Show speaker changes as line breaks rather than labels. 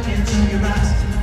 look into your eyes.